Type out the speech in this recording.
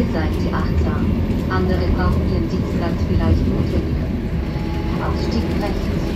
Bitte seien Sie achtsam. Andere brauchen Ihren Sitzplatz vielleicht notwendiger. Ausstieg rechts.